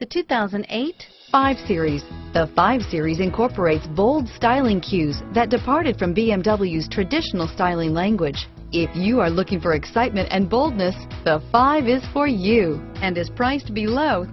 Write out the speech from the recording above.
The 2008 5 Series. The 5 Series incorporates bold styling cues that departed from BMW's traditional styling language. If you are looking for excitement and boldness, the 5 is for you and is priced below